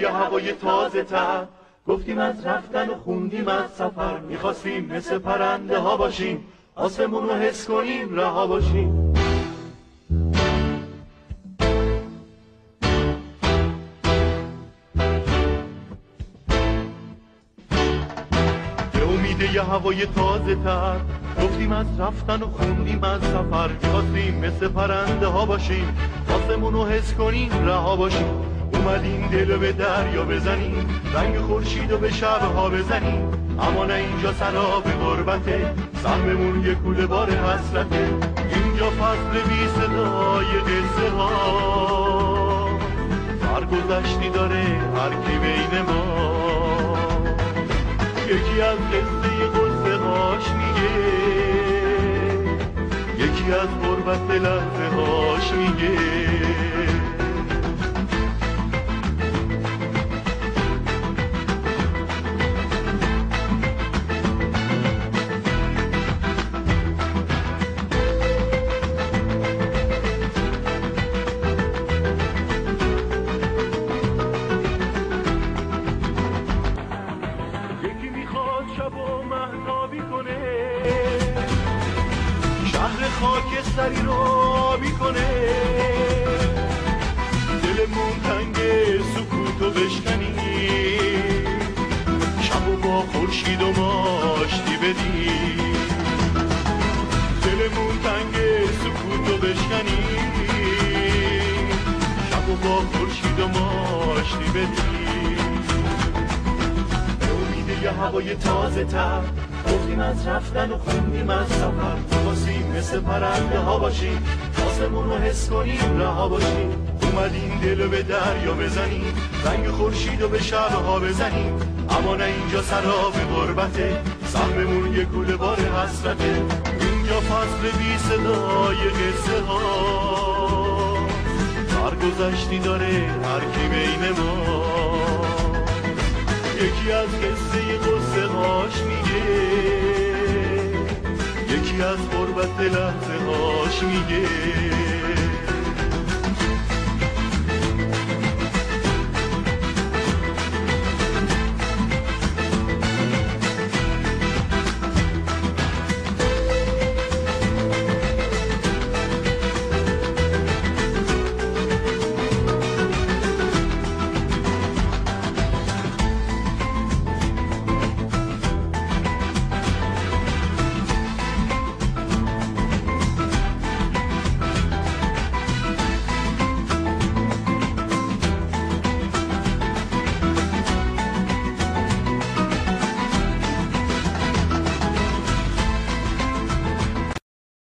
یه هوای تازه تر. گفتیم از رفتن و خوندیم از سفر. می‌خواستیم مثل پرنده ها باشیم. آسمون رو حس کنیم رها باشیم. امید یه هوای تازه تر. گفتیم از رفتن و خوندیم از سفر. می‌خواستیم مثل پرنده ها باشیم. آسمون رو حس کنیم رها باشیم. اومدیم دل به دریا بزنیم رنگ خورشید و به شبها بزنیم اما نه اینجا سراب غربته سهممون یه کوله بار حسرته. اینجا فصل بی صدای قصه ها سرگذشتی داره هر کی بین ما. یکی از قصه قصه هاش میگه. یکی از غربت لحظه هاش میگه. سری رو آبی کنه دلمون تنگ سکوت و بشکنی. شب و با خورشید و ماشتی بدی. دلمون تنگ سکوت و بشکنی. شب و با خورشید و ماشتی بدی. امید یه هوای تازه تر گفتیم از رفتن و خوندیم از سفر. می‌خواستیم مثل پرنده ها باشیم آسمون رو حس کنیم رها باشیم اومدیم دل به دریا بزنیم. رنگ خورشید و به شبها بزنیم. اما نه اینجا سراب غربته. سهممون یه کوله بار حسرته. اینجا فصل بی صدای قصه ها. سرگذشتی داره هر کی بین ما. یکی از قصه قصه هاش میگه. یکی از غربت لحظه هاش میگه.